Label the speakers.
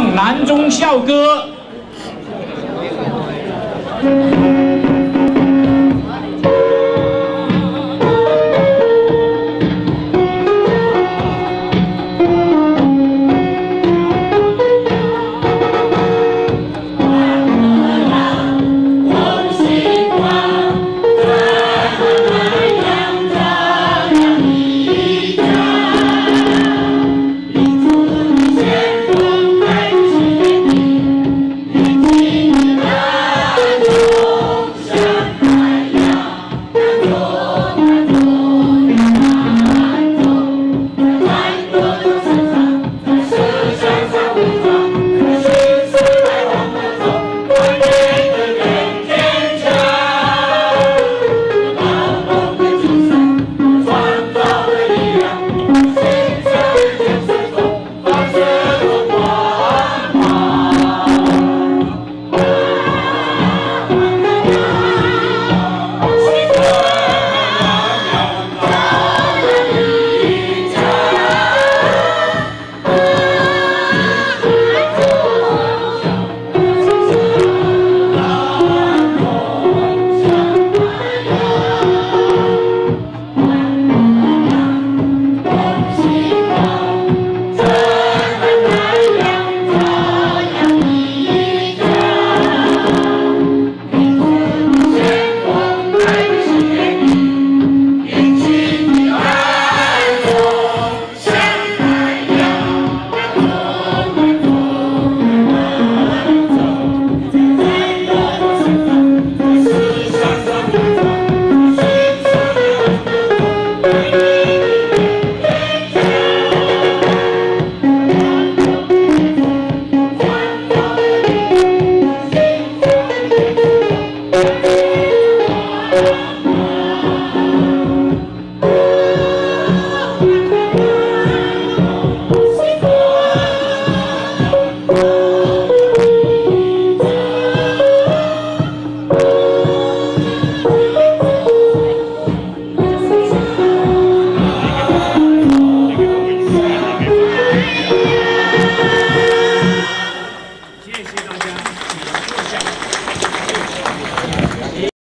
Speaker 1: 唱南中校歌。